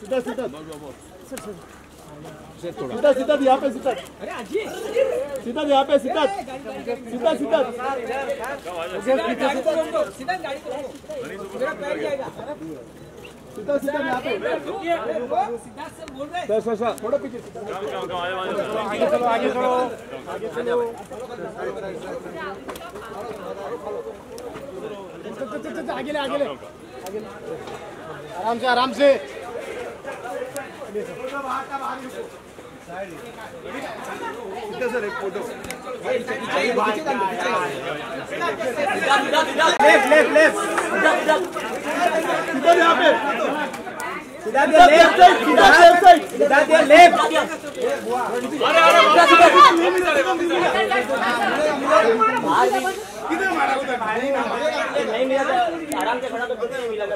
सीधा सीधा सीधा सीधा यहाँ पे सीधा सीधा यहाँ पे सीधा सीधा सीधा सीधा सीधा यहाँ पे सर सर थोड़ा पीछे आगे चलो आगे चलो आगे चलो आगे ले आगे ले आराम से आराम से सर एक फ़ोटो लेफ़्ट लेफ़्ट लेफ़्ट सीधा यहाँ पे सीधा दे लेफ़्ट सीधा लेफ़्ट साइड सीधा दे लेफ़्ट नहीं मिला आराम से खड़ा तो नहीं मिला